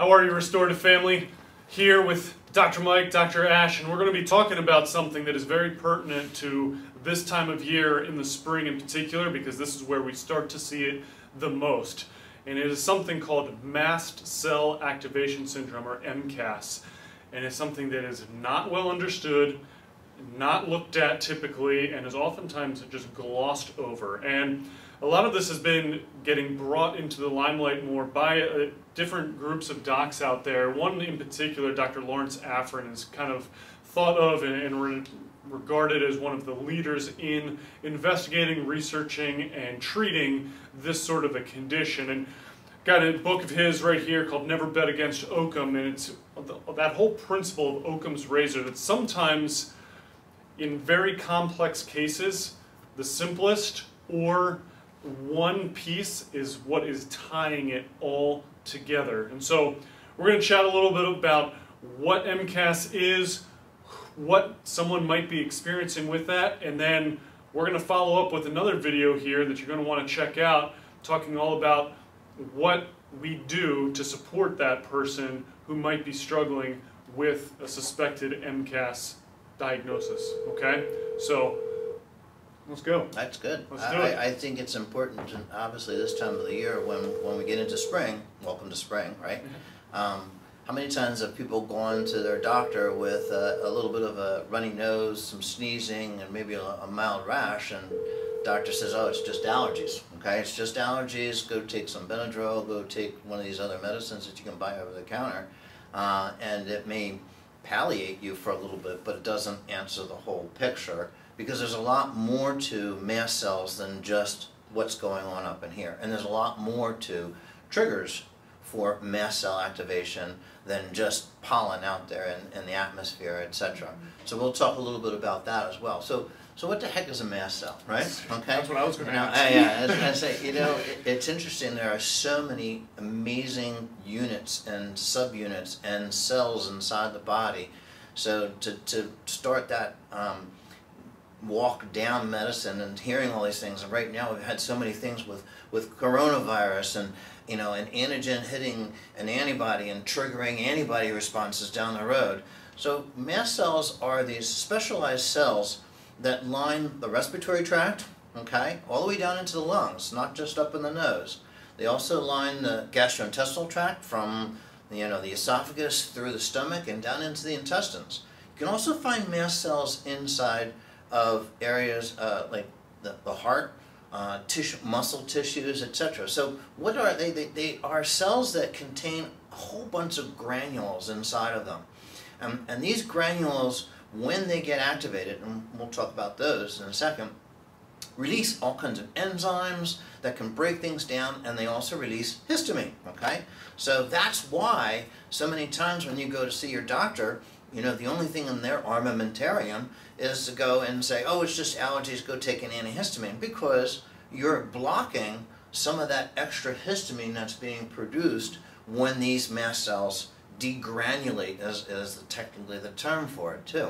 How are you, Restorative Family? Here with Dr. Mike, Dr. Ash, and we're going to be talking about something that is very pertinent to this time of year in the spring in particular, because this is where we start to see it the most. And it is something called mast cell activation syndrome, or MCAS. And it's something that is not well understood, not looked at typically, and is oftentimes just glossed over. And a lot of this has been getting brought into the limelight more by uh, different groups of docs out there. One in particular, Dr. Lawrence Afrin, is kind of thought of and, and re regarded as one of the leaders in investigating, researching, and treating this sort of a condition. And got a book of his right here called Never Bet Against Occam, and it's that whole principle of Occam's razor that sometimes in very complex cases, the simplest or one piece is what is tying it all together. And so we're going to chat a little bit about what MCAS is, what someone might be experiencing with that, and then we're going to follow up with another video here that you're going to want to check out talking all about what we do to support that person who might be struggling with a suspected MCAS diagnosis. Okay? So Let's go. That's good. Let's I, it. I, I think it's important, and obviously this time of the year when, when we get into spring, welcome to spring, right? Mm-hmm. Um, how many times have people gone to their doctor with a, a little bit of a runny nose, some sneezing, and maybe a, a mild rash, and doctor says, oh, it's just allergies, okay? It's just allergies, go take some Benadryl, go take one of these other medicines that you can buy over the counter, uh, and it may palliate you for a little bit, but it doesn't answer the whole picture because there's a lot more to mast cells than just what's going on up in here. And there's a lot more to triggers for mast cell activation than just pollen out there in, in the atmosphere, etc. So we'll talk a little bit about that as well. So, so what the heck is a mast cell, right? Okay. That's what I was going to ask. Uh, yeah, as I say, you know, it, it's interesting. There are so many amazing units and subunits and cells inside the body. So to, to start that um, walk down medicine and hearing all these things. And right now we've had so many things with, with coronavirus and you know an antigen hitting an antibody and triggering antibody responses down the road. So mast cells are these specialized cells that line the respiratory tract, okay, all the way down into the lungs, not just up in the nose. They also line the gastrointestinal tract from you know the esophagus through the stomach and down into the intestines. You can also find mast cells inside of areas uh, like the, the heart, uh, tissue, muscle tissues, etc. So what are they? they? They are cells that contain a whole bunch of granules inside of them. And these granules, when they get activated, and we'll talk about those in a second, release all kinds of enzymes that can break things down and they also release histamine, okay? So that's why so many times when you go to see your doctor, you know, the only thing in their armamentarium is to go and say, oh, it's just allergies, go take an antihistamine, because you're blocking some of that extra histamine that's being produced when these mast cells degranulate, as is technically the term for it, too.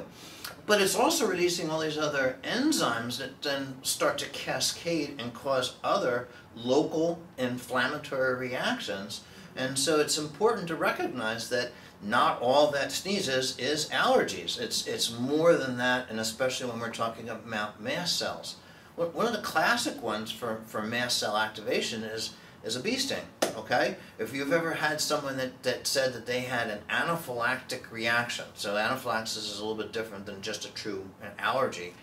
But it's also releasing all these other enzymes that then start to cascade and cause other local inflammatory reactions. And so it's important to recognize that not all that sneezes is allergies. It's, it's more than that, and especially when we're talking about mast cells. One of the classic ones for, for mast cell activation is, is a bee sting, okay? If you've ever had someone that, that said that they had an anaphylactic reaction, so anaphylaxis is a little bit different than just a true allergy.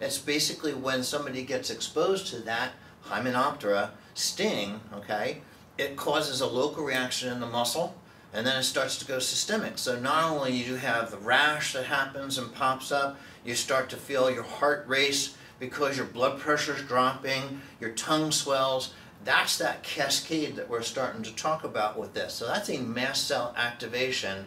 It's basically when somebody gets exposed to that Hymenoptera sting, okay, it causes a local reaction in the muscle, and then it starts to go systemic. So not only do you have the rash that happens and pops up, you start to feel your heart race because your blood pressure is dropping, your tongue swells. That's that cascade that we're starting to talk about with this. So that's a mast cell activation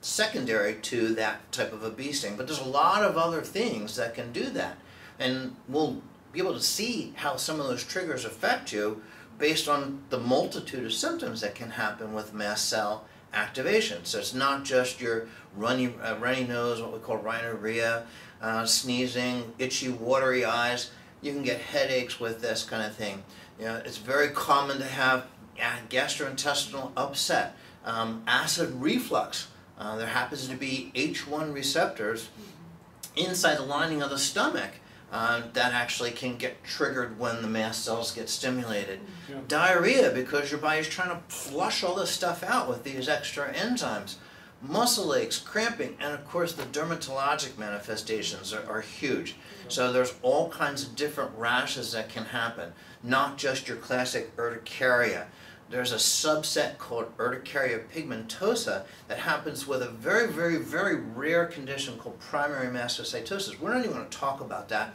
secondary to that type of a bee sting. But there's a lot of other things that can do that. And we'll be able to see how some of those triggers affect you based on the multitude of symptoms that can happen with mast cell activation. So it's not just your runny, uh, runny nose, what we call rhinorrhea, uh, sneezing, itchy, watery eyes. You can get headaches with this kind of thing. You know, it's very common to have gastrointestinal upset. Um, acid reflux. Uh, there happens to be H1 receptors inside the lining of the stomach uh, that actually can get triggered when the mast cells get stimulated. Yeah. Diarrhea because your body's trying to flush all this stuff out with these extra enzymes. Muscle aches, cramping, and of course the dermatologic manifestations are, are huge. So there's all kinds of different rashes that can happen, not just your classic urticaria. There's a subset called urticaria pigmentosa that happens with a very, very, very rare condition called primary mastocytosis. We're not even going to talk about that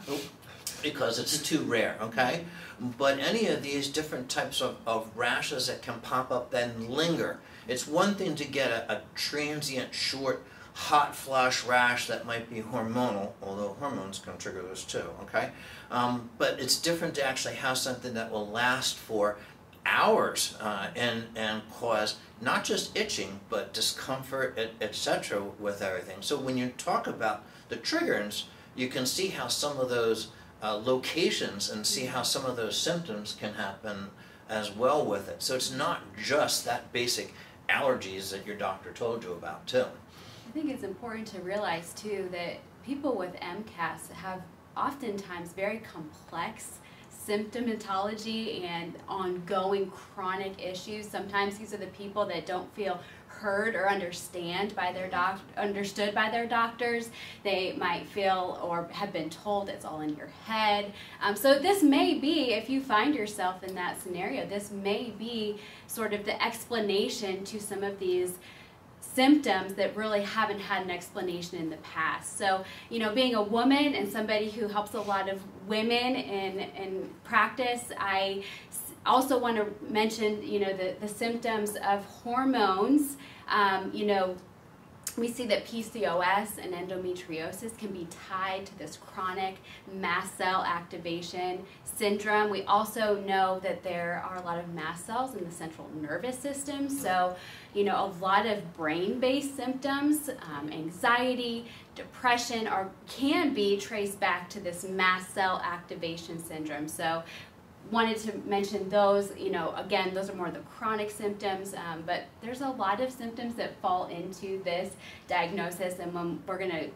because it's too rare, okay? But any of these different types of, of rashes that can pop up then linger. It's one thing to get a, a transient, short, hot flush rash that might be hormonal, although hormones can trigger those too, okay? Um, but it's different to actually have something that will last for hours uh, and, and cause not just itching, but discomfort, etc. Et with everything. So when you talk about the triggers, you can see how some of those uh, locations and see how some of those symptoms can happen as well with it. So it's not just that basic allergies that your doctor told you about too. I think it's important to realize too that people with MCAS have oftentimes very complex symptomatology and ongoing chronic issues. Sometimes these are the people that don't feel heard or understand by their doc understood by their doctors. They might feel or have been told it's all in your head. Um, so this may be, if you find yourself in that scenario, this may be sort of the explanation to some of these symptoms that really haven't had an explanation in the past. So, you know, being a woman and somebody who helps a lot of women in, in practice, I also want to mention, you know, the, the symptoms of hormones, um, you know, we see that PCOS and endometriosis can be tied to this chronic mast cell activation syndrome. We also know that there are a lot of mast cells in the central nervous system, so you know a lot of brain-based symptoms, um, anxiety, depression, are can be traced back to this mast cell activation syndrome. So wanted to mention those, you know, again, those are more the chronic symptoms, um, but there's a lot of symptoms that fall into this diagnosis, and when we're going to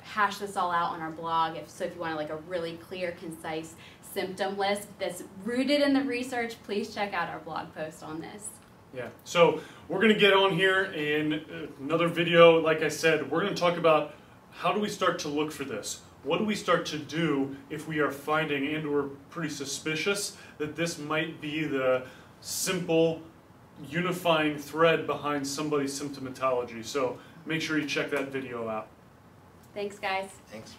hash this all out on our blog, if, so if you want like a really clear, concise symptom list that's rooted in the research, please check out our blog post on this. Yeah, so we're going to get on here in another video, like I said, we're going to talk about how do we start to look for this? What do we start to do if we are finding and we're pretty suspicious that this might be the simple unifying thread behind somebody's symptomatology. So make sure you check that video out. Thanks guys. Thanks.